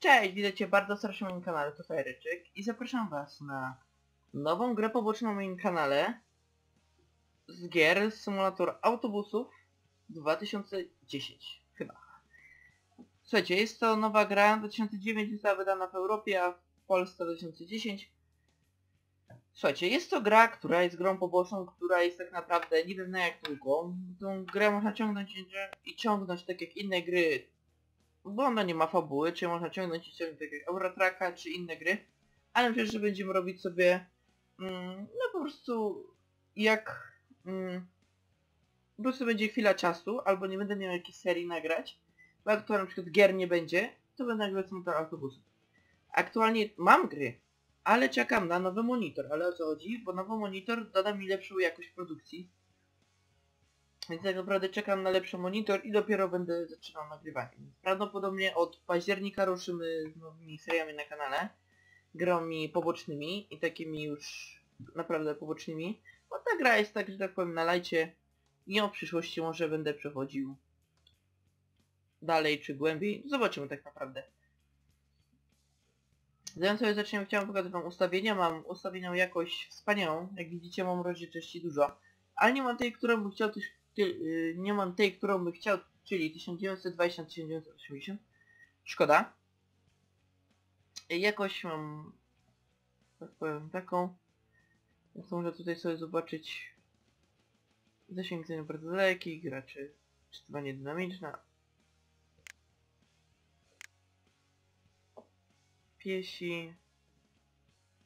Cześć, witajcie bardzo serdecznie na moim kanale, to Fajeryczek i zapraszam was na nową grę poboczną na moim kanale z gier Symulator Autobusów 2010, chyba. Słuchajcie, jest to nowa gra, 2009 została wydana w Europie, a w Polsce 2010. Słuchajcie, jest to gra, która jest grą poboczną, która jest tak naprawdę nie wiem na jak długo. Tą grę można ciągnąć i ciągnąć tak jak inne gry bo ona nie ma fabuły, czy można ciągnąć ciągnąć tak jak Eurotracka, czy inne gry, ale myślę, że będziemy robić sobie mm, no po prostu jak mm, po prostu będzie chwila czasu, albo nie będę miał jakiejś serii nagrać, bo jak to na przykład gier nie będzie, to będę nagrywać motor autobusu. Aktualnie mam gry, ale czekam na nowy monitor, ale o co chodzi? Bo nowy monitor doda mi lepszą jakość produkcji, więc tak naprawdę czekam na lepszy monitor i dopiero będę zaczynał nagrywanie. Prawdopodobnie od października ruszymy z nowymi seriami na kanale. Grami pobocznymi i takimi już naprawdę pobocznymi. Bo ta gra jest tak, że tak powiem na lajcie. I o przyszłości może będę przechodził dalej czy głębiej. Zobaczymy tak naprawdę. Zanim sobie zaczniemy, chciałem pokazać wam ustawienia. Mam ustawienią jakość wspaniałą. Jak widzicie mam rozdzielczości dużo. Ale nie mam tej, którą bym chciał też nie mam tej, którą bym chciał, czyli 1920-1980. Szkoda. Jakoś mam, tak powiem, taką. Jak można tutaj sobie zobaczyć. Zasięg jest bardzo daleki, graczy czytywanie dynamiczne. Piesi.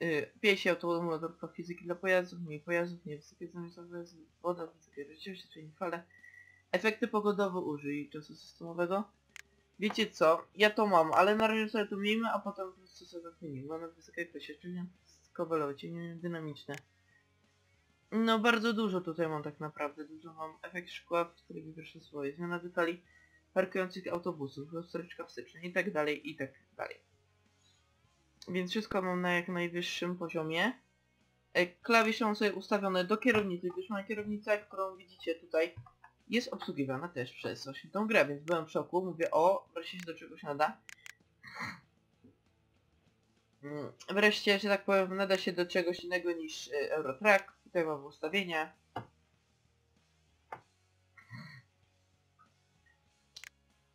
Yy, piesi automotor fizyki dla pojazdów, mniej pojazdów, niewysokie zamysłowe, woda, wysokie rzeczywistość, czyli fale. Efekty pogodowe użyj czasu systemowego. Wiecie co, ja to mam, ale na razie sobie to miejmy, a potem po prostu sobie zmienimy. Mamy wysokie jakości, czyli cienie dynamiczne. No bardzo dużo tutaj mam tak naprawdę, dużo mam efekt szkła, w którym wyższe swoje, zmiana detali parkujących autobusów, rozstryczka wsteczna i tak dalej, i tak dalej. Więc wszystko mam na jak najwyższym poziomie. E, klawisze mam sobie ustawione do kierownicy, gdyż moja kierownica, którą widzicie tutaj, jest obsługiwana też przez właśnie tą grę, więc byłem w szoku, mówię o, wreszcie się do czegoś nada. Mm, wreszcie, że tak powiem, nada się do czegoś innego niż e, Eurotrack. Tutaj mam ustawienia.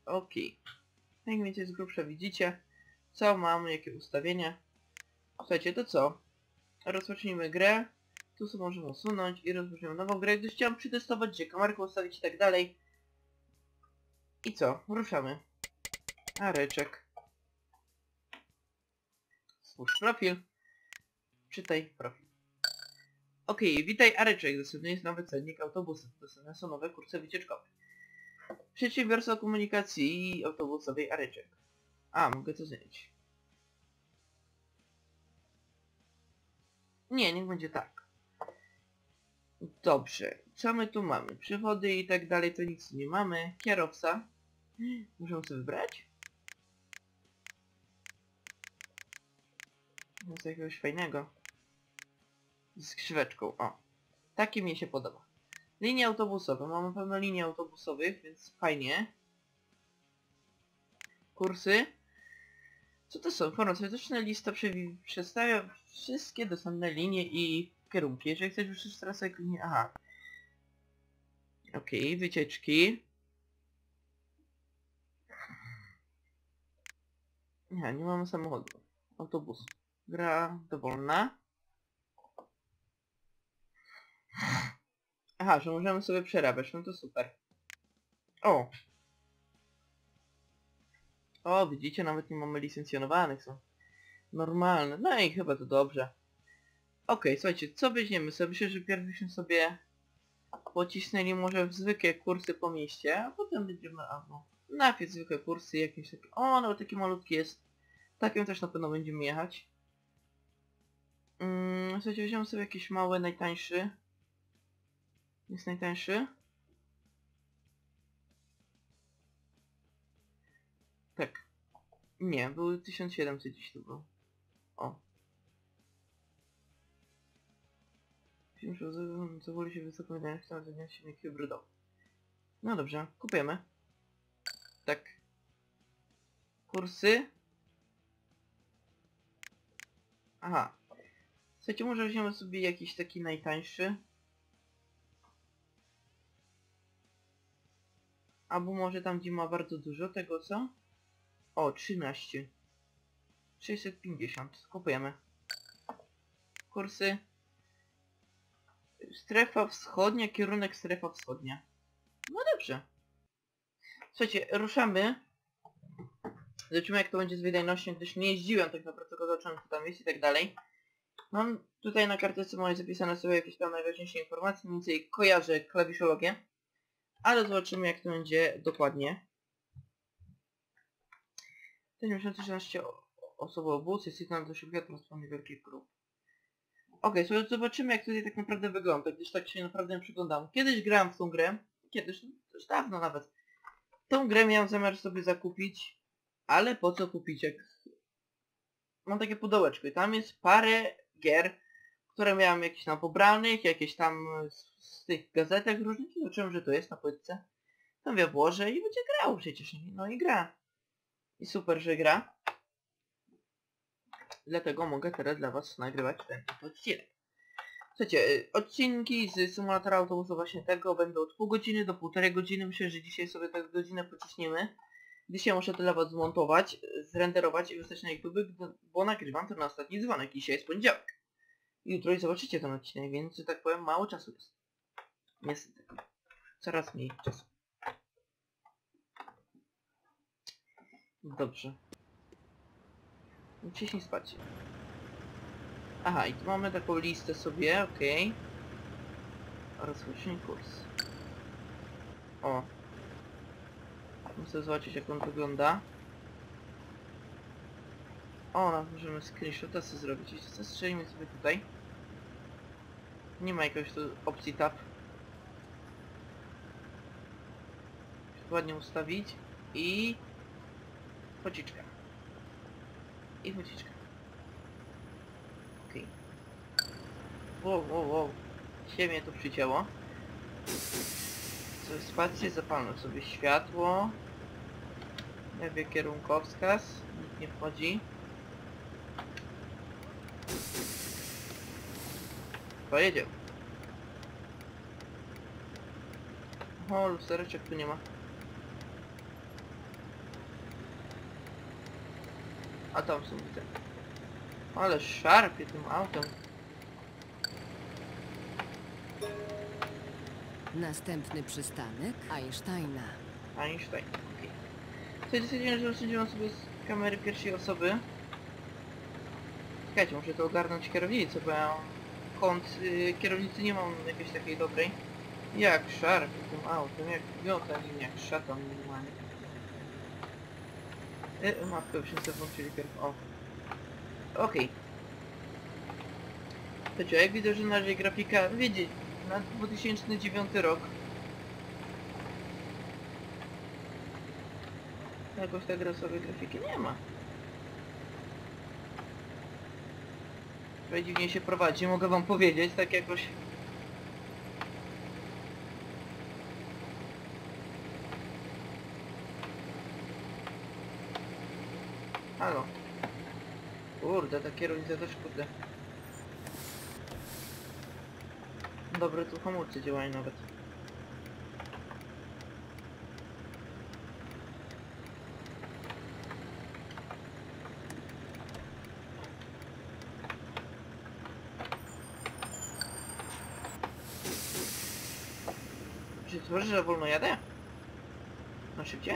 Okej. Okay. Jak wiecie z grubsza widzicie, co mamy, jakie ustawienia. Słuchajcie, to co? Rozpocznijmy grę. Tu sobie możemy usunąć i rozpoczniemy nową grę, gdyż chciałem przetestować, gdzie kamerkę ustawić i tak dalej. I co? Ruszamy. Areczek. Spójrz profil. Czytaj profil. Okej, okay, witaj Areczek. Dostępny jest nowy cennik autobusów. Dostępne są nowe kursy wycieczkowe. Przedsiębiorstwo komunikacji autobusowej Areczek. A, mogę to zmienić. Nie, niech będzie tak. Dobrze. Co my tu mamy? Przewody i tak dalej, to nic nie mamy. Kierowca. Muszę sobie wybrać? Z jakiegoś fajnego. Z krzyweczką, o. Taki mi się podoba. Linie autobusowe. Mamy pełno linii autobusowych, więc fajnie. Kursy. Co to są? Farmaceutyczna lista przedstawia wszystkie dostępne linie i kierunki. Jeżeli chcesz już trasę linie... Aha. Okej, okay, wycieczki. Nie, nie mamy samochodu. Autobus. Gra dowolna. Aha, że możemy sobie przerabiać, no to super. O, o, widzicie, nawet nie mamy licencjonowanych, są normalne. No i chyba to dobrze. Okej, okay, słuchajcie, co weźmiemy sobie? Myślę, że pierw byśmy sobie pocisnęli może w zwykłe kursy po mieście, a potem będziemy, albo najpierw zwykłe kursy, jakieś takie, o, no taki malutki jest. Takim też na pewno będziemy jechać. Mm, słuchajcie, weźmiemy sobie jakiś mały, najtańszy. Jest najtańszy. Nie, był 1700 dziś tu był. O. Zawoli się wysoko wydajność na zagadnienie silnik hybrydowy. No dobrze, kupujemy. Tak. Kursy. Aha. Słuchajcie, może weźmiemy sobie jakiś taki najtańszy. Albo może tam, gdzie ma bardzo dużo tego, co? O, 13. 650. Kupujemy. Kursy. Strefa wschodnia, kierunek strefa wschodnia. No dobrze. Słuchajcie, ruszamy. Zobaczymy jak to będzie z wydajnością, gdyż nie jeździłem tak naprawdę, tylko zacząłem co tam jest i tak dalej. Mam tutaj na kartce moje zapisane sobie jakieś tam najważniejsze informacje, mniej więcej kojarzę klawiszologię. Ale zobaczymy jak to będzie dokładnie. 1013 osobowy bus, jest sygnał do siebie teraz niewielkich grup. Okej, okay, so zobaczymy jak tutaj tak naprawdę wygląda, gdyż tak się naprawdę nie przyglądam. Kiedyś grałem w tą grę, kiedyś, no, już dawno nawet. Tą grę miałem zamiar sobie zakupić, ale po co kupić jak... Mam takie pudełeczko i tam jest parę gier, które miałem jakieś tam pobranych, jakieś tam z, z tych gazetek różnych i zobaczyłem, że to jest na płytce. Tam ja włożę i będzie grał przecież, no i gra. I super, że gra. Dlatego mogę teraz dla was nagrywać ten odcinek. Słuchajcie, y, odcinki z symulatora autobusu właśnie tego będą od pół godziny do półtorej godziny. Myślę, że dzisiaj sobie tak godzinę pociśniemy. Dzisiaj muszę to dla was zmontować, zrenderować i wysłać na YouTube, bo nagrywam to na ostatni dzwonek. Dzisiaj jest poniedziałek. Jutro i zobaczycie ten odcinek, więc, że tak powiem, mało czasu jest. Niestety. Coraz mniej czasu. Dobrze. Wcześniej spać. Aha, i tu mamy taką listę sobie, okej. Okay. Rozpocznie kurs. O. Muszę zobaczyć jak on wygląda. O, no, możemy screenshota sobie zrobić. Wiecie co, sobie tutaj. Nie ma jakiejś tu opcji tab. Ładnie ustawić. I... Pociczka. I wycieczka. Okej. Okay. Wow, wow, wow. Się mnie tu przycięło. Co spację, zapalmy sobie światło. Lewy kierunkowskaz. Nikt nie wchodzi. Pojedzie. O, lustereczek tu nie ma. A tam są widzę. Ale szarpie tym autem. Następny przystanek Einsteina. Einstein, okej. Okay. Stwierdziłem, że osądziłem sobie z kamery pierwszej osoby. Czekajcie, muszę to ogarnąć kierownicę, bo ja kąt y, kierownicy nie mam jakiejś takiej dobrej. Jak szarpie tym autem, jak nim, jak szatan normalnie. E, mapkę już sobie włączyli pierw. O. Okej. Okay. To jak widzę, że na razie grafika, wiecie, na 2009 rok. Jakoś tak rasowej grafiki nie ma. Dziwnie się prowadzi, mogę wam powiedzieć, tak jakoś... Halo. Kurde, ta kierownica też kurde. Dobre tu hamulce działają nawet. Czy tworzy, że wolno jadę? No szybciej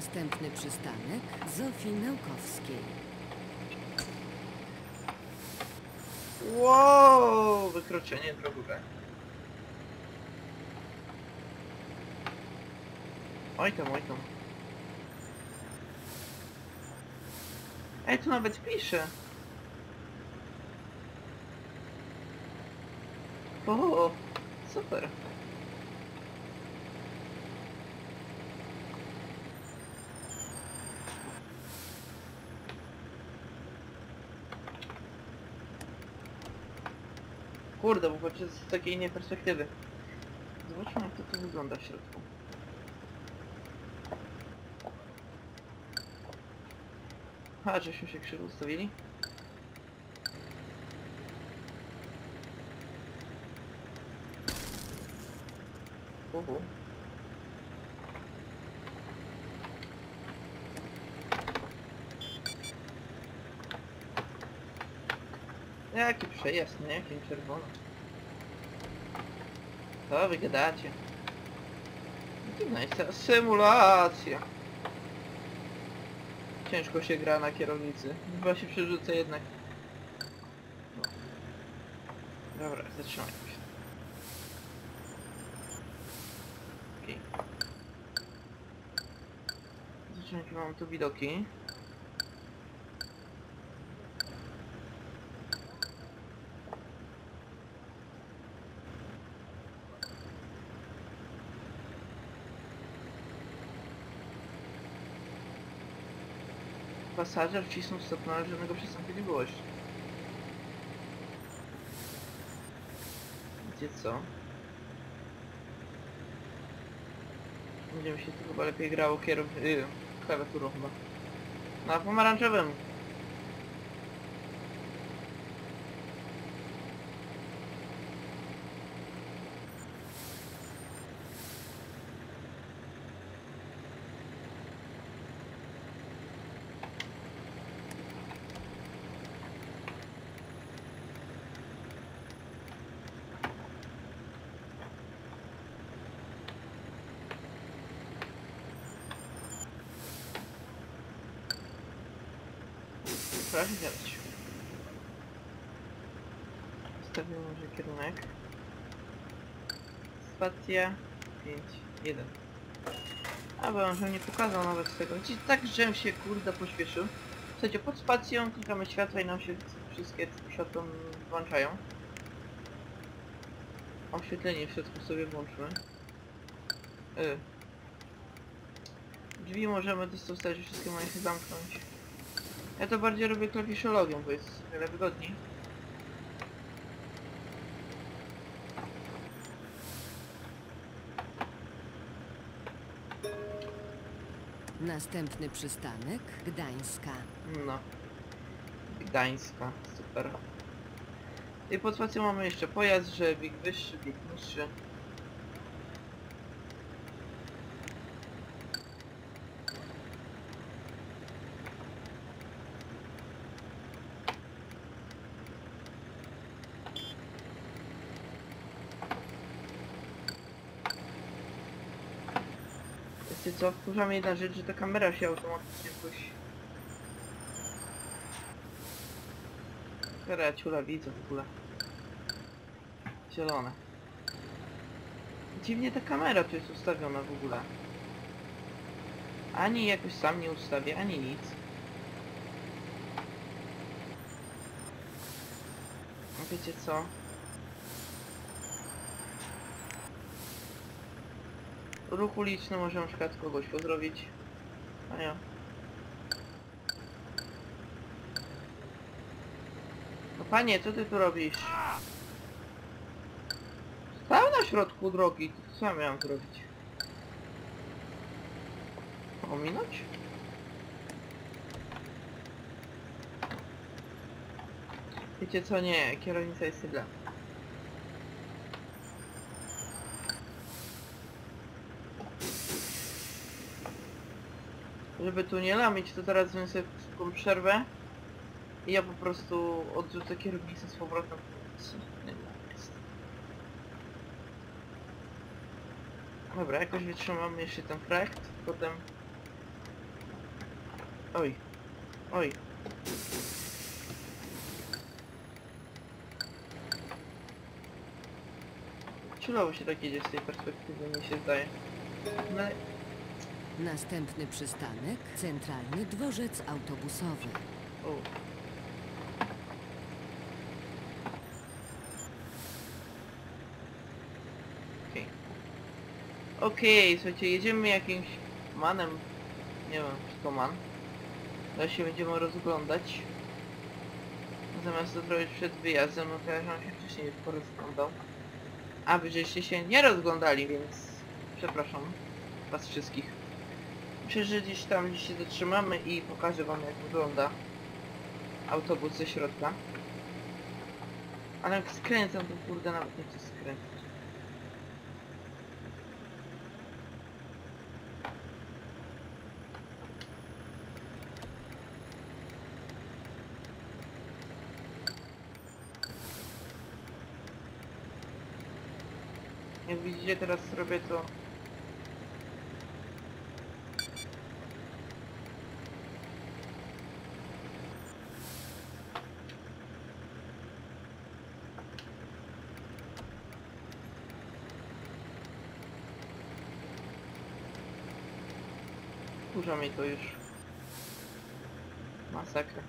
Następny przystanek Zofii Naukowskiej. Wow, wykroczenie drogowe. Oj tam, oj tam. Ej, tu nawet pisze. O, super. Kurde, bo patrzę z takiej innej perspektywy. Zobaczmy jak to tu wygląda w środku. A, żeśmy się krzywo ustawili. Uhu. Jaki przejazd, nie? Jakim czerwony. Co wy gadacie? Dziwna jest ta symulacja. Ciężko się gra na kierownicy. Chyba się przerzucę jednak. No. Dobra, zatrzymajmy się. Okej. Zobaczymy jakie mamy tu widoki. Pasażer wcisnął stop należonego przystąpiliwości. Gdzie co? Będzie mi się tu chyba lepiej grało kierow... Yy, klawiaturą chyba. Na pomarańczowym. Proszę siadać. Ustawimy może kierunek. Spacja 5, 1. A bo on że nie pokazał nawet tego. Ci tak, żem się kurde pośpieszył. Słuchajcie, pod spacją klikamy światła i nam się wszystkie światła włączają. Oświetlenie w środku sobie włączmy. Y. Drzwi możemy że wszystkie mają się zamknąć. Ja to bardziej robię klawiszologią, bo jest wiele wygodniej. Następny przystanek Gdańska. No. Gdańska, super. I pod spacją mamy jeszcze pojazd, że bieg wyższy, bieg niższy. Wiecie co, wkurza mnie jedna rzecz, że ta kamera się automatycznie jakoś... Ja ciula widzę w ogóle. Zielone. Dziwnie ta kamera tu jest ustawiona w ogóle. Ani jakoś sam nie ustawię, ani nic. Wiecie co? Ruch uliczny może na przykład kogoś pozdrowić. A ja. No panie, co ty tu robisz? Stał na środku drogi, co ja miałem zrobić? Ominąć? Wiecie co, nie, kierownica jest źle. Żeby tu nie lamić, to teraz wziąłem sobie szybką przerwę i ja po prostu odrzucę kierownicę z powrotem. Dobra, jakoś wytrzymamy jeszcze ten frakt, potem... Oj. Oj. Ciulowo się tak jedzie z tej perspektywy, mi się zdaje. No, Następny przystanek Centralny Dworzec Autobusowy. o. Okej. Okej, słuchajcie, jedziemy jakimś manem. Nie wiem, czy to man. Teraz się będziemy rozglądać. Zamiast to zrobić przed wyjazdem, no to ja się wcześniej porozglądał. A wy żeście się nie rozglądali, więc przepraszam was wszystkich. Gdzieś tam gdzieś się zatrzymamy i pokażę wam jak wygląda autobus ze środka. Ale jak skręcam, to kurde nawet nie chcę skręcać. Jak widzicie teraz robię to Mi to już. Masakra.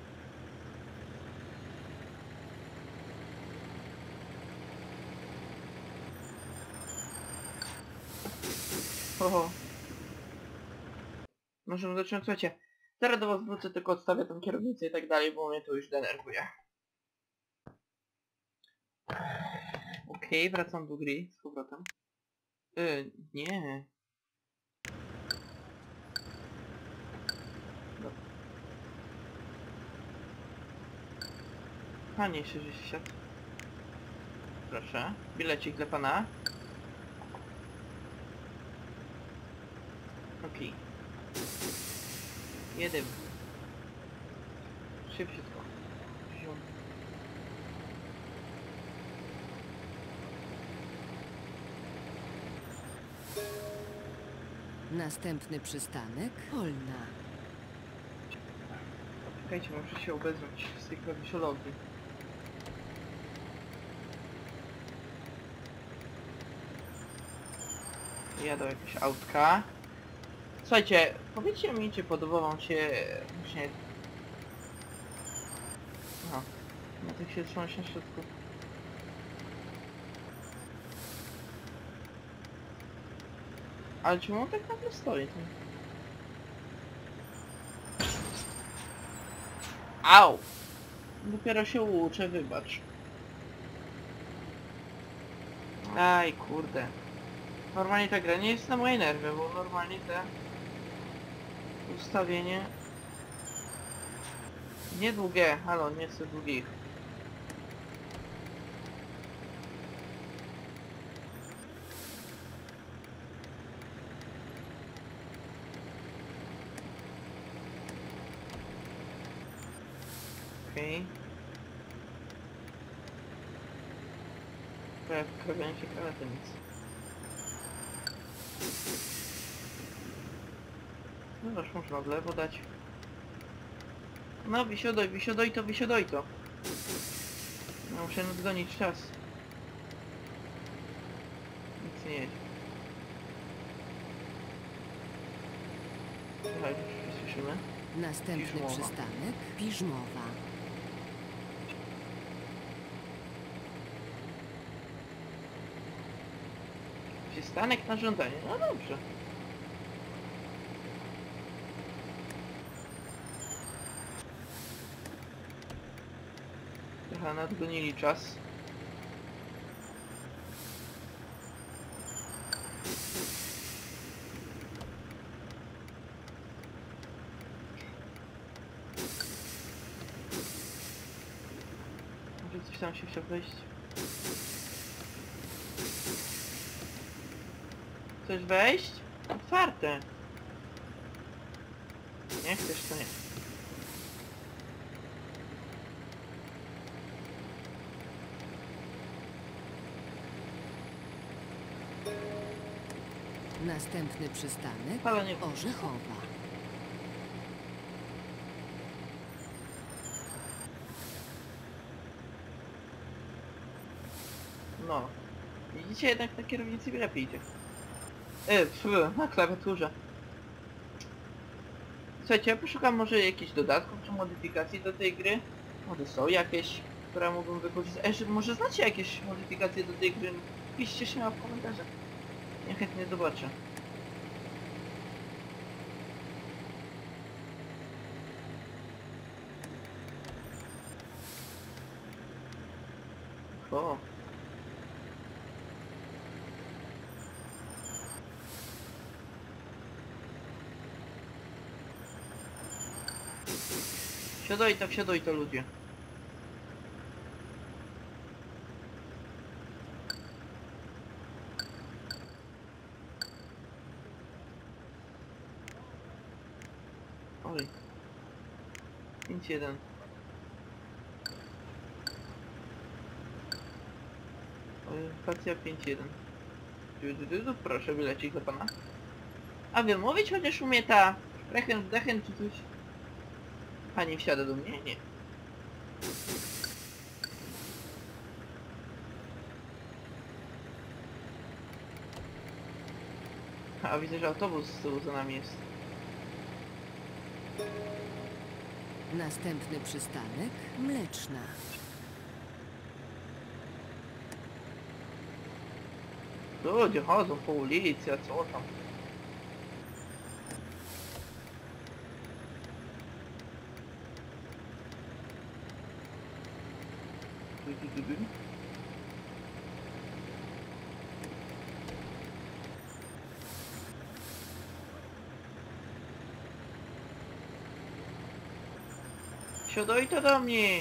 Oho. Możemy zacząć, słuchajcie. Zaraz do was wrócę, tylko odstawię tą kierownicę i tak dalej, bo mnie to już denerwuje. Okej, wracam do gry z powrotem. Yy, nie. Panie 60. Proszę. Bilecik dla pana. Okej. Jedziemy. Szybciutko. Następny przystanek Polna. Czekajcie, muszę się obezwać z tej klawiszologii. Jadą jakieś autka. Słuchajcie, powiedzcie mi, czy podoba wam się właśnie... No się trzyma się na środku. Ale czemu on tak nagle stoi? tu? Au! Dopiero się uczę, wybacz. Aj, kurde. Normalnie ta gra nie jest na moje nerwy, bo normalnie te ustawienie niedługie, halo, nie chcę długich. Okej. Okay. Wkrawianie się krewety nic. No już można w lewo dać. No wysiadaj, wysiadaj to, wysiadaj to. No muszę nadgonić czas. Nic nie jedzie. Słuchaj, już słyszymy. Następny Piżmowa. przystanek Piżmowa. Przystanek na żądanie. No dobrze. Trochę nadgonili czas. Może coś tam się chciał wejść. Chcesz wejść? Otwarte. Nie chcesz, to nie. Następny przystanek Ale nie... Orzechowa. No. Widzicie, jednak na kierownicy mi lepiej idzie. E, pf, na klawiaturze. Słuchajcie, ja poszukam może jakichś dodatków czy modyfikacji do tej gry. Może są jakieś, które mógłbym wykorzystać. E, że może znacie jakieś modyfikacje do tej gry? Piszcie śmiało w komentarzach. Ja chętnie zobaczę. O. Siadaj to, siadaj to ludzie. Oj. 5-1. Spacja 5-1. Du, du, du, du, Proszę wylecieć do pana. A mówić chociaż umie ta Rechen, Dechen czy coś? Pani wsiada do mnie? Nie. A widzę, że autobus z tyłu za nami jest. Następny przystanek Mleczna. Ludzie chodzą po ulicy, a co tam? Siadaj to do mnie!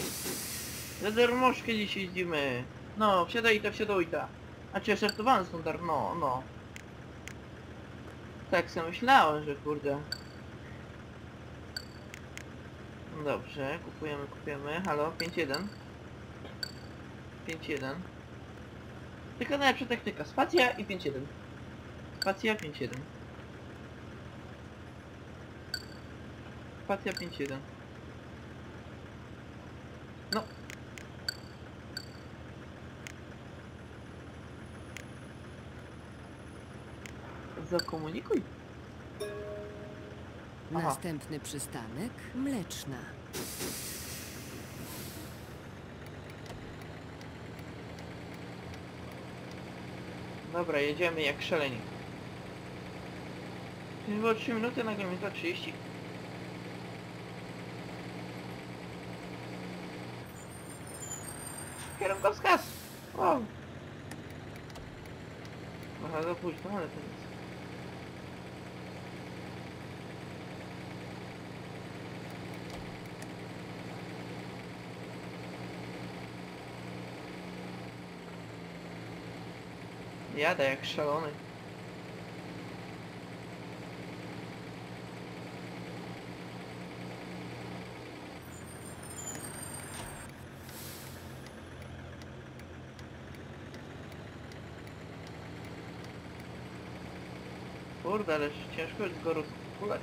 Za darmożkę dziś jeździmy. No, wsiadaj to, wsiadaj to. A czy żartowałem standard? No, no. Tak sobie myślałem, że kurde. No Dobrze, kupujemy, kupujemy. Halo, 5-1. 5-1. Tylko najlepsza taktyka. Spacja i 5-1. Spacja 5-1. Spacja 5-1. Zakomunikuj. Aha. Następny przystanek Mleczna. Dobra, jedziemy jak szaleni. Było 3 minuty, nagle minuta 30. Kierunkowskaz! Wow! Aha, za późno, ale to nic. Jadę jak szalony. Kurde, ale ciężko jest go rozkulać.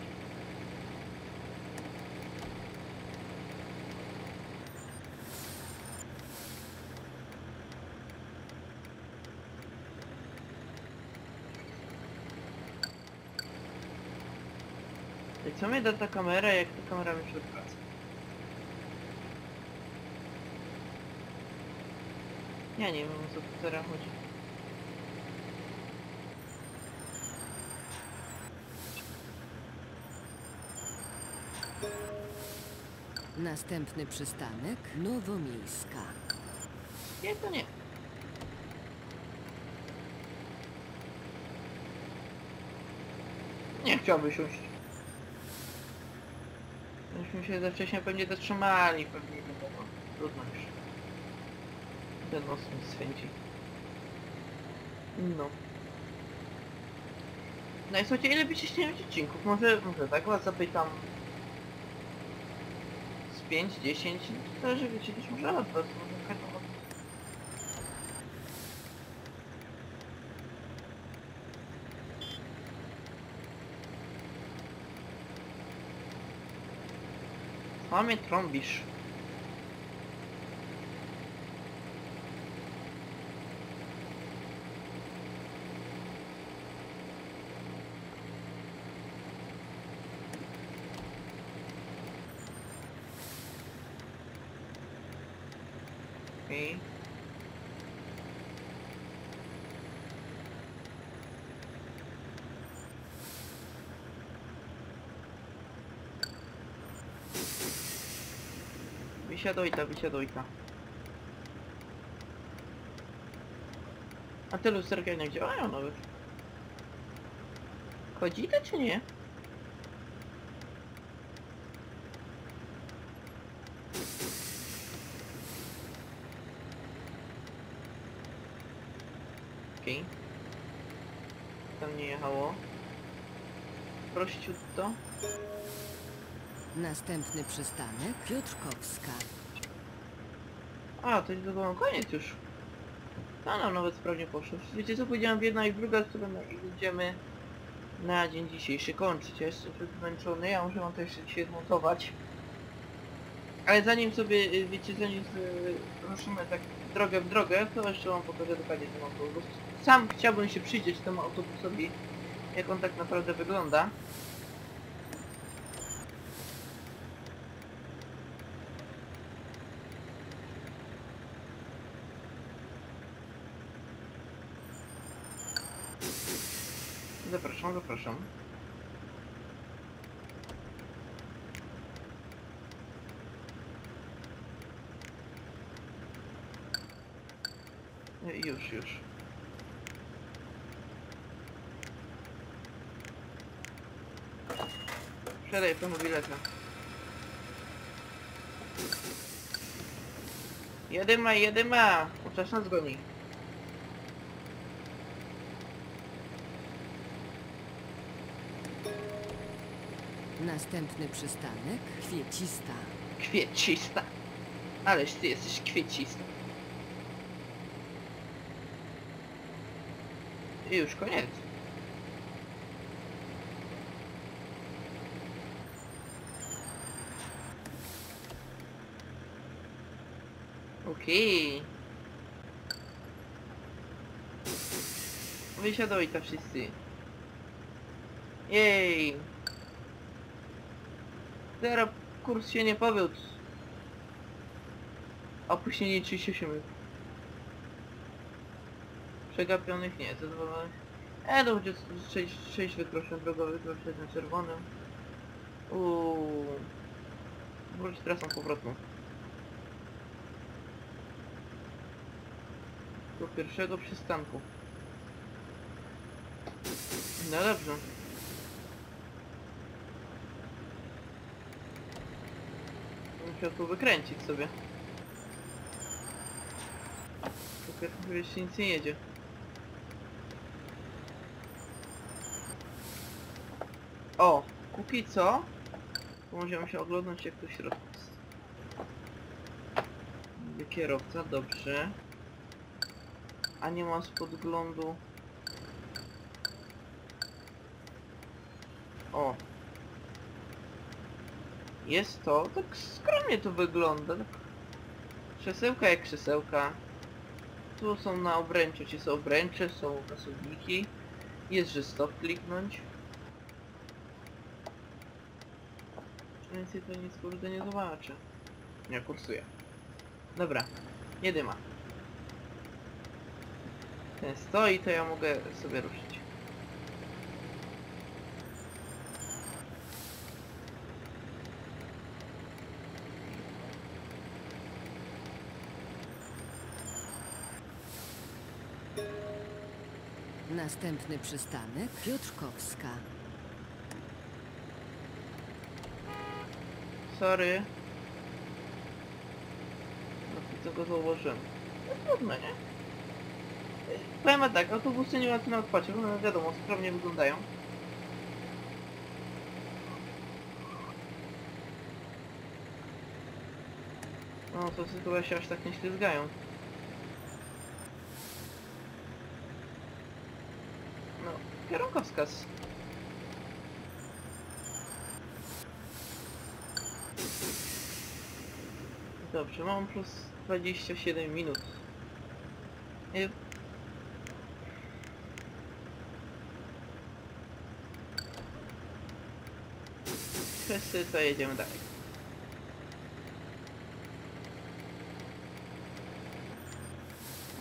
I co mi da ta kamera, jak ta kamera mi się odwraca? Ja nie wiem o co tu teraz chodzi. Następny przystanek Nowomiejska. Nie, to nie. Nie chciałby siąść. Myśmy się za wcześnie pewnie zatrzymali, pewnie nie było. Trudno już. Ten nos mi swędzi. No. No i słuchajcie, ile byście chcieli odcinków? Może, może tak was zapytam. Z 5, 10? To, że wiecie, może od was, może kartować. Co mnie trąbisz? Okej. Wysiadujta, wysiadujta. A te lusterka jednak działają nawet. Chodzi to czy nie? Okej. Tam nie jechało. Prościutto. Następny przystanek Piotrkowska. A, to jest chyba koniec już. A nam nawet sprawnie poszło. Wiecie co, powiedziałem jedna i druga strona i będziemy na dzień dzisiejszy kończyć. Ja jestem zmęczony, ja muszę wam to jeszcze dzisiaj zmontować. Ale zanim sobie, y, wiecie, zanim ruszymy tak drogę w drogę, to jeszcze wam pokażę dokładnie ten autobus. Sam chciałbym się przyjrzeć temu autobusowi, jak on tak naprawdę wygląda. Zapraszam, zapraszam. E, Już, już. Wsiadaj po mobileta. Jedyma, jedyma! Czas nas goni. Następny przystanek Kwiecista. Kwiecista. Ależ ty jesteś kwiecista. I już koniec. Okej. Wysiadaj to wszyscy. Jej. Teraz kurs się nie powiódł. Opóźnienie 38 minut. Przegapionych nie, zadowolonych. E, no będzie 6, 6 wykroczeń drogowych, to jest na czerwonym. Uuu. Wróć trasą powrotną. Do pierwszego przystanku. No dobrze. Musiał tu wykręcić sobie. Tylko tu jeszcze nic nie jedzie. O! Póki co możemy się oglądać jak to w środku jest. Kierowca, dobrze. A nie ma z podglądu. O! Jest to, tak skromnie to wygląda. Tak. Krzesełka jak krzesełka. Tu są na obręczu, ci są obręcze, są osobniki. Jest, że stop kliknąć. Więcej to nic kurde nie zobaczę. Nie, kursuję. Dobra, nie dyma. Ten stoi, to ja mogę sobie ruszyć. Następny przystanek Piotrkowska. Sorry. No to go założyłem. No trudno, nie? Powiem tak, autobusy nie łatwo na odpacie, one wiadomo, sprawnie wyglądają. No to się aż tak nie ślizgają. No, kierunkowskaz. Dobrze, mam plus 27 minut. Y, Wszyscy to jedziemy dalej.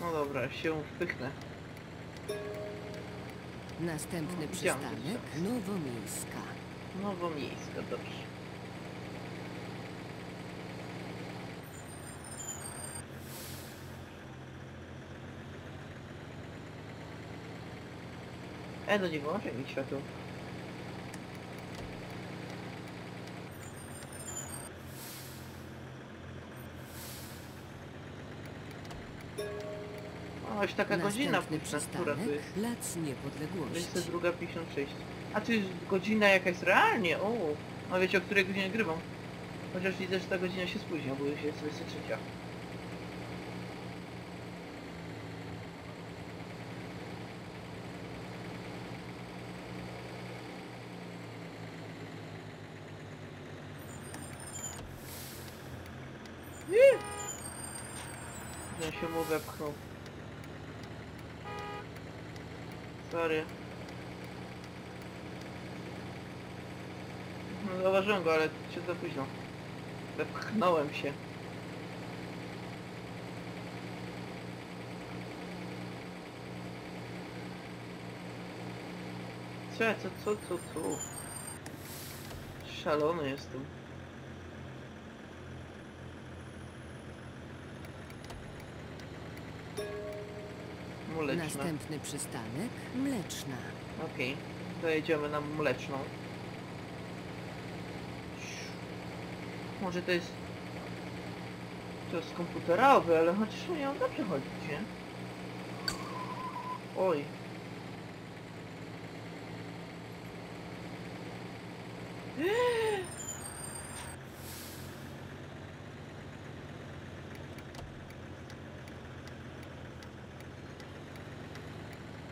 No dobra, się wpychnę. Następny przystanek Nowomiejska. Nowomiejska, dobrze. E, no nie włączę mi światło. Taka godzina późna, która przystanek jest. Plac Niepodległości. 22.56. A tu jest godzina jakaś realnie, o. A wiecie o której godzinie grywam? Chociaż widzę, że ta godzina się spóźnia, bo już jest 23. Nie! Ja się mu wepchnął. Sorry. No zauważyłem go, ale się za późno. Wepchnąłem się. Co, co, co, co, co? Szalony jestem. Następny przystanek Mleczna. Okej, dojedziemy na mleczną. Może to jest... To jest komputerowy, ale chociaż nie on dobrze chodzić, nie? Oj.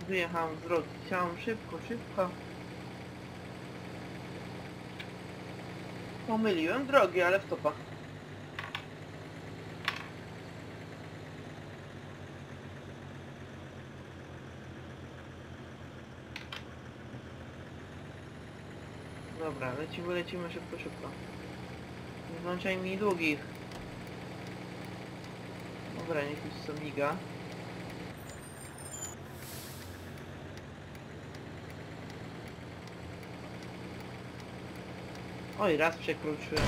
Wyjechałem z drogi. Chciałem szybko, szybko. Pomyliłem drogi, ale w topa. Dobra, lecimy, lecimy szybko, szybko. Nie włączaj mi długich. Dobra, niech już co miga. Oj, raz przekroczyłem.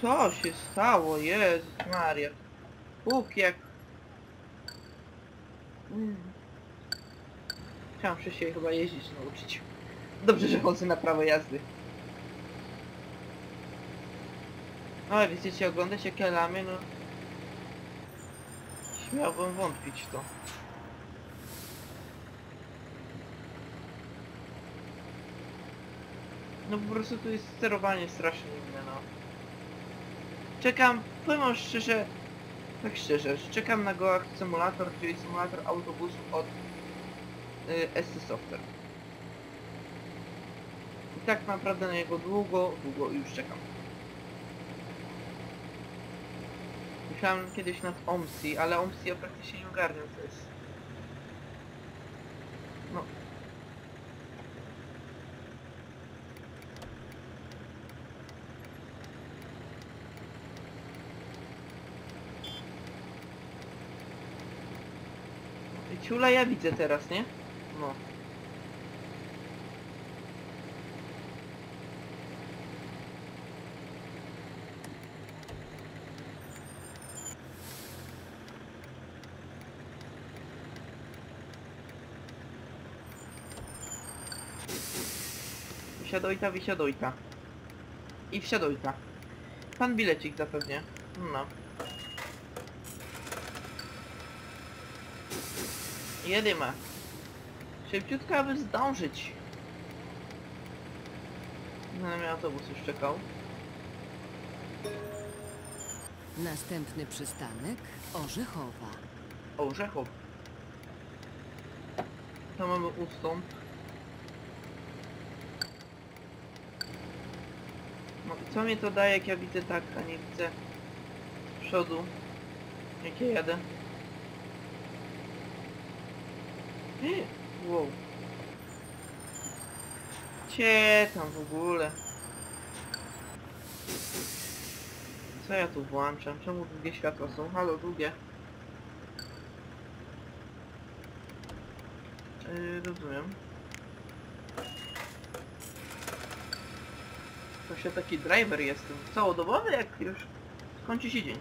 Co się stało? Jezus Maria. Bóg jak... Mm. Chciałem wcześniej chyba jeździć nauczyć. Dobrze, że chodzę na prawo jazdy. Ale wiecie, oglądać jakie lamy, no... Śmiałbym wątpić w to. No po prostu tu jest sterowanie strasznie inne, no. Czekam, powiem szczerze, tak szczerze, że czekam na Goach Simulator, czyli symulator autobusu od y, SC Software. I tak naprawdę na niego długo, długo już czekam. Myślałem kiedyś nad OMSI, ale OMSI ja praktycznie nie ogarniam, to jest... Ciula ja widzę teraz, nie? No. Wsiadojta, wysiadojta. I wsiadojta. Pan bilecik zapewnie. No. Jedymy. Szybciutko, aby zdążyć. No, mnie autobus już czekał. Następny przystanek Orzechowa. Orzechów. To mamy ustąp. No i co mnie to daje, jak ja widzę tak, a nie widzę z przodu, jak ja jadę? Ej, Wow. Cie tam w ogóle. Co ja tu włączam? Czemu długie światła są? Halo, długie. Yy, rozumiem. To się taki driver jestem. Całodobowy jak już skończy się dzień.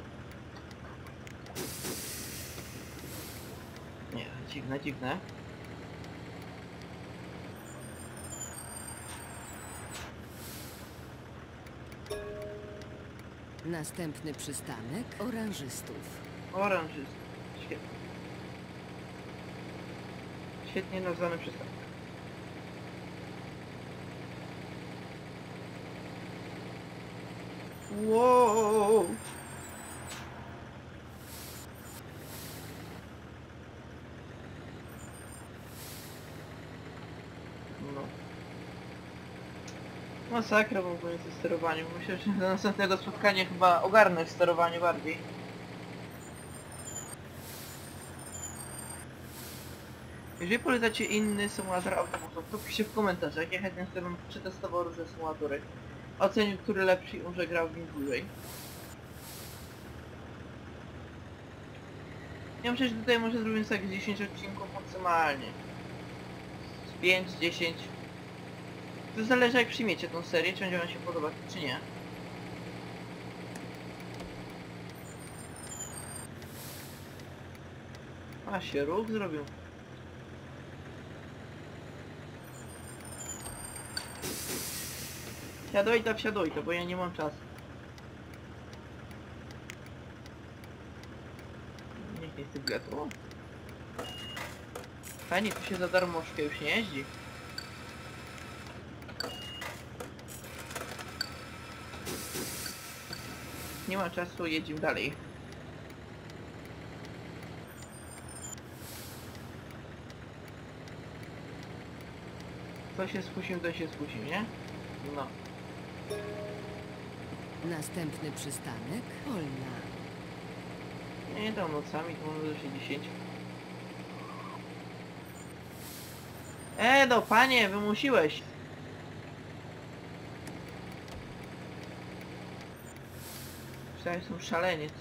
Nie, dziwne, dziwne. Następny przystanek oranżystów. Oranżysta. Świetnie. Świetnie nazwany przystanek. Wow. No. Masakra w ogóle ze sterowaniem. Myślę, że do następnego spotkania chyba ogarnę sterowanie bardziej. Jeżeli polecacie inny symulator autobusów, to piszcie w komentarzach. Ja chętnie sobie przetestował różne symulatory. Ocenił, który lepszy i może grał w nim dłużej. Ja myślę, że tutaj może zrobimy tak z 10 odcinków maksymalnie. Z 5, 10. To zależy jak przyjmiecie tą serię, czy będzie wam się podobać, czy nie. A się ruch zrobił. Wsiadaj to, wsiadaj to, bo ja nie mam czasu. Nikt nie chce biletu. Fajnie, tu się za darmożkę już nie jeździ. Nie ma czasu, jedziemy dalej. Kto się spuścił, to się spuścił, nie? No. Następny przystanek Polna. Nie tam nocami, to może do 60. E, no panie, wymusiłeś. Przecież jestem szaleniec.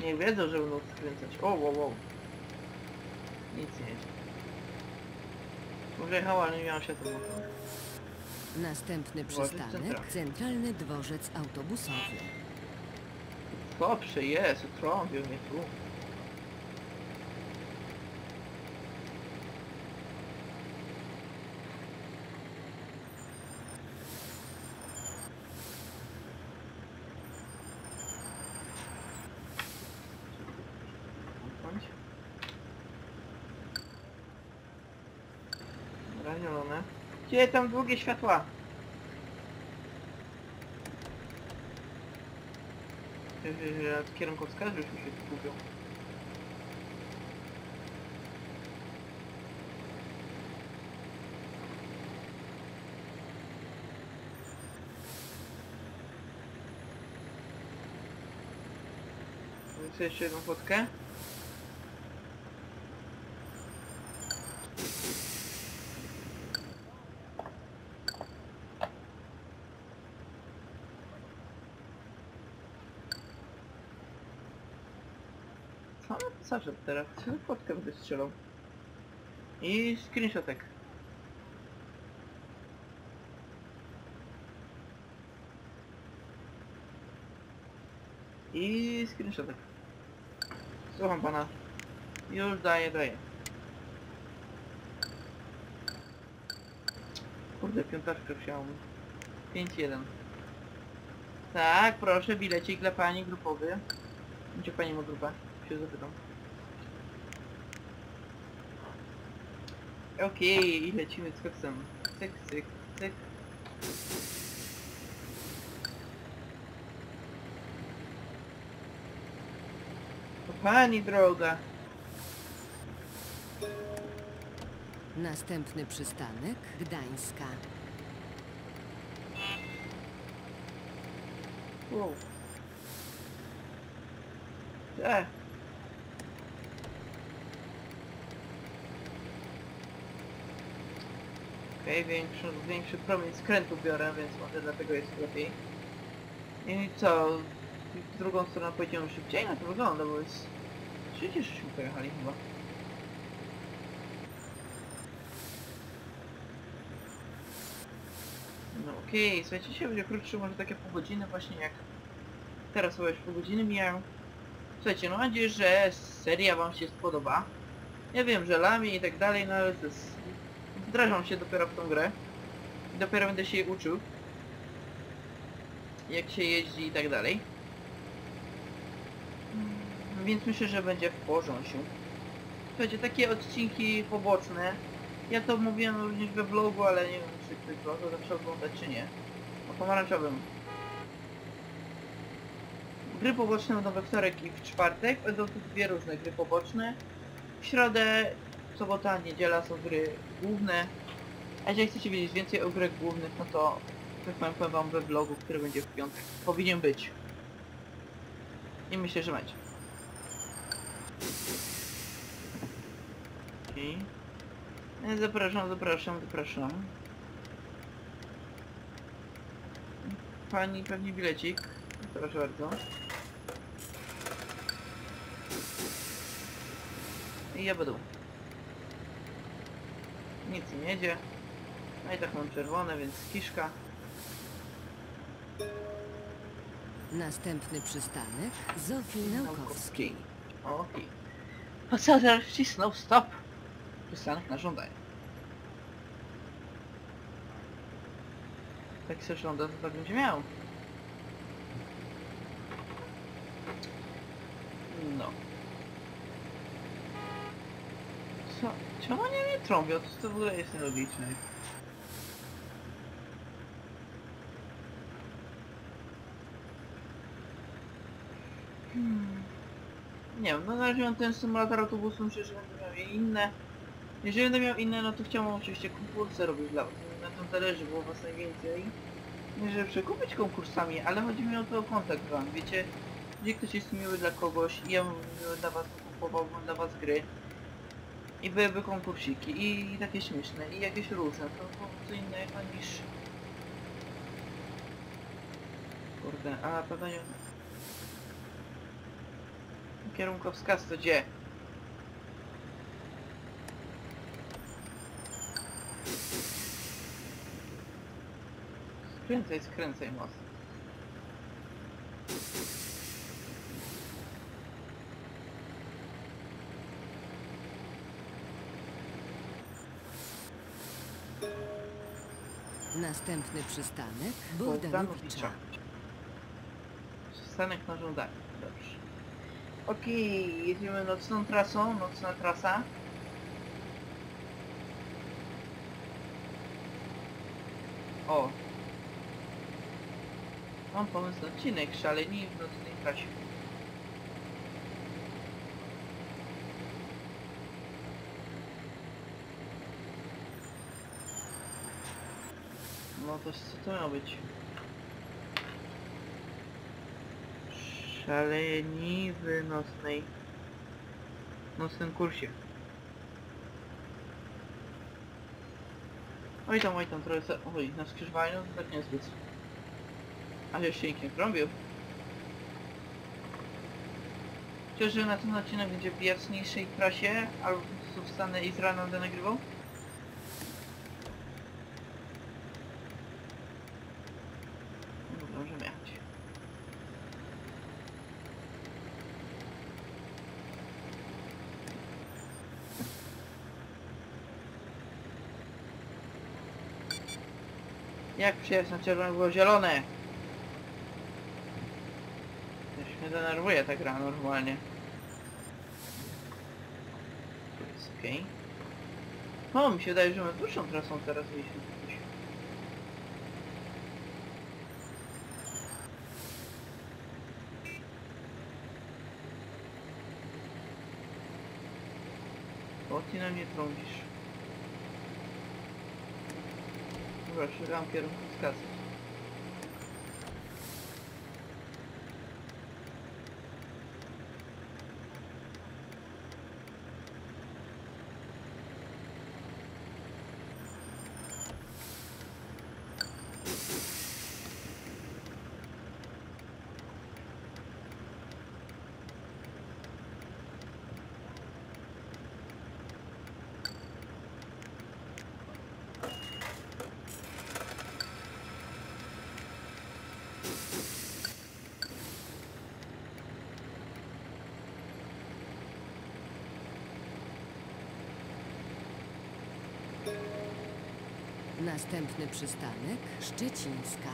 Nie wiedzą, że będą skręcać. O, wow, wow. Nic nie jest. Może jechała, ale nie miałam się to Następny przystanek centralny. Centralny Dworzec Autobusowy. Dobrze, jest, trąbił mnie tu. Bądź. Dobra, zielone. Gdzie tam długie światła? Kierunkowskazy już mi się tu gubią. Chcę jeszcze jedną fotkę? Co on zaszedł teraz? Fotkę będę strzelał? I screenshotek. I screenshotek. Słucham pana. Już daję, daję. Kurde, piątaczkę wsiałem. 5-1. Tak, proszę, bilecik dla pani grupowy. Gdzie pani ma grupę? Się zapytam. Okej, i lecimy z koksem. Cyk, cyk, cyk. To pani droga. Następny przystanek Gdańska. Wow. E. Okej, większy, większy promień skrętu biorę, więc może dlatego jest lepiej. I co? W drugą stronę pojedziemy szybciej? Na to wygląda, bo jest... 30 pojechali chyba. No okej, słuchajcie, dzisiaj będzie krótszy, może takie pół godziny właśnie jak teraz chyba już pół godziny mijają. Słuchajcie, no mam nadzieję, że seria wam się spodoba. Ja wiem, że lami i tak dalej, no ale to jest... Wdrażam się dopiero w tą grę. I dopiero będę się jej uczył. Jak się jeździ i tak dalej. Mm, Więc myślę, że będzie w porządku. Słuchajcie, takie odcinki poboczne. Ja to mówiłem również we vlogu, ale nie wiem czy ktoś to zawsze oglądać czy nie. O pomarańczowym. Gry poboczne będą we wtorek i w czwartek. Będą to dwie różne gry poboczne. W środę, sobota, niedziela są gry główne. A jeżeli chcecie wiedzieć więcej o grach głównych, no to powiem, wam we vlogu, który będzie w piątek. Powinien być. I myślę, że będzie. Okej. E, Zapraszam, zapraszam, zapraszam. Pani pewnie bilecik. Proszę bardzo. I ja będę. Nic nie jedzie. No i tak mam czerwone, więc kiszka. Następny przystanek Zofii Naukowskiej. Okej. Pasażer wcisnął stop. Przystanek na żądanie. Jak się żąda, to tak będzie miał. No. Co? Czemu nie mnie trąbią? To, to w ogóle jest nielogiczne. Hmm. Nie wiem, no na razie mam ten symulator autobusu, myślę, że będę miał inne. Jeżeli będę miał inne, no to chciałbym oczywiście konkursy robić dla was. Na tym zależy, było was najwięcej. Nie żeby przekupić konkursami, ale chodzi mi o to o kontakt wam, wiecie? Gdzie ktoś jest miły dla kogoś i ja bym dla was, kupowałbym dla was gry. I byłyby konkursiki, i, takie śmieszne, i jakieś różne, to było co innego niż... Kurde, a nie... Kierunkowskaz to gdzie? Skręcaj, skręcaj mocno. Następny przystanek Bogdanowicza. Przystanek na żądanie, dobrze. Okej, jedziemy nocną trasą, nocna trasa. O! Mam pomysł na odcinek, szaleni w nocnej trasie. No to co to miało być? Szaleni w nocnej... nocnym kursie. Oj tam, oj tam, trochę se... Oj, na skrzyżowaniu to tak niezbyt. A się silnikiem trąbił. Czy że na ten odcinek będzie w jasniejszej trasie, albo po prostu wstanę i z rana będę nagrywał? No, Możemy jechać. Jak przyjechać na czerwone było zielone? Już mnie denerwuje ta gra normalnie. Okej. O, mi się wydaje, że my dłuższą trasą teraz mieliśmy. gdzieś. O, ty na mnie trąbisz. Szukam kierunku wskazać. Następny przystanek Szczecińska.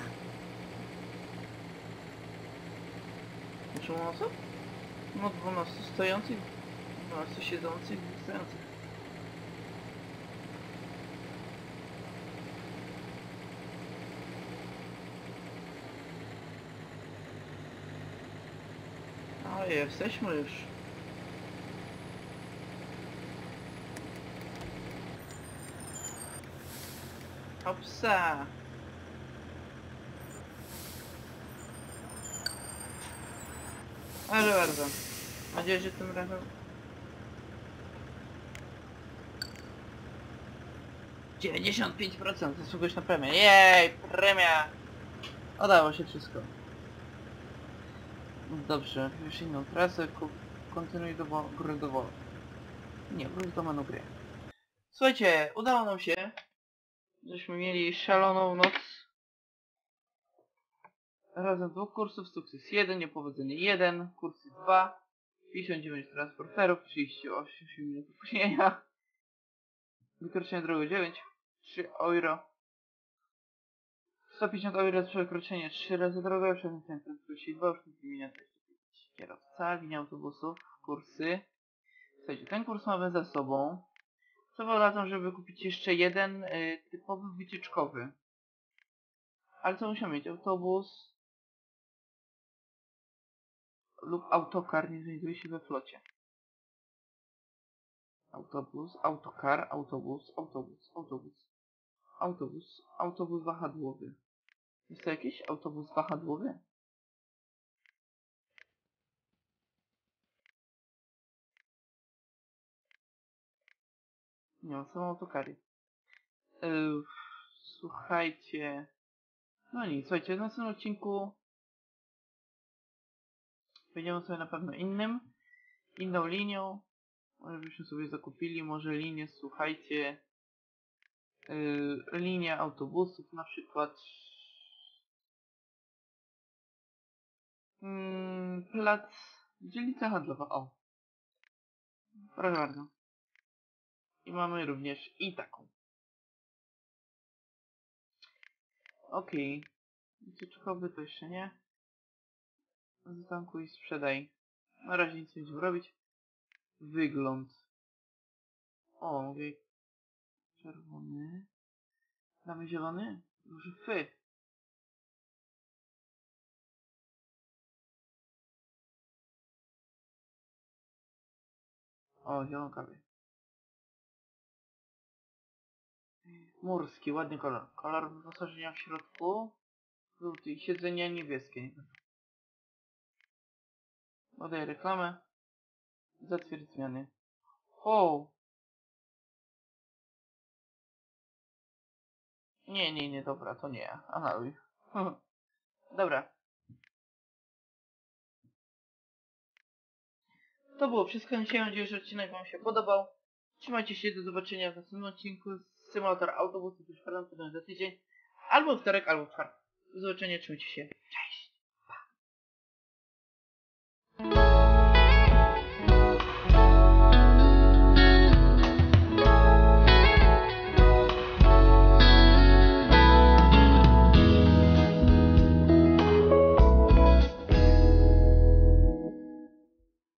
Czemu osób? No 12 stojących, 12 siedzących, stojących. Ale jesteśmy już. Hopsa! Ale bardzo. Mam nadzieję, że tym razem... Dziewięćdziesiąt pięć procent zasługujesz na premię. Jej, premia! Udało się wszystko. Dobrze, już inną trasę, ko kontynuuj do gry do wo- Nie, wróć do menu gry. Słuchajcie, udało nam się. Żeśmy mieli szaloną noc. Razem dwóch kursów, sukces 1, niepowodzenie 1, kursy 2, 59 transporterów, 38 minut opóźnienia, wykroczenie drogi 9, 3 euro, 150 euro za przekroczenie 3 razy drogę, przekroczenie prędkości 2, już linia 25. Kierowca, linia autobusów, kursy. Słuchajcie, ten kurs mamy za sobą. Co polecam, żeby kupić jeszcze jeden y, typowy wycieczkowy. Ale co musimy mieć? Autobus, lub autokar nie znajduje się we flocie. Autobus, autokar, autobus, autobus, autobus, autobus, autobus wahadłowy. Jest to jakiś autobus wahadłowy? Nie, są autokary. Yy, słuchajcie. No nic, słuchajcie, w następnym odcinku Będziemy sobie na pewno innym, inną linią. Może byśmy sobie zakupili, może linię, słuchajcie, yy, linię autobusów na przykład. Yy, plac, dzielnica handlowa, o. Proszę bardzo. I mamy również i taką. Okej. Okay. Wycieczkowy to jeszcze nie. Zatankuj sprzedaj. Na razie nic nie będziemy robić. Wygląd. O, mówię. Czerwony. Damy zielony? Może fy. O, zielonkawy. Murski, ładny kolor. Kolor wyposażenia w środku. Żółty i siedzenia niebieskie. Podaję reklamę. Zatwierdź zmiany. O! Nie, nie, nie, dobra, to nie ja. Analuj. dobra. To było wszystko. Mam nadzieję, że odcinek Wam się podobał. Trzymajcie się, do zobaczenia w następnym odcinku Symulator Autobusu, już prawdopodobnie za tydzień. Albo wtorek, albo czwartek. Do zobaczenia, trzymajcie się. Cześć! Pa!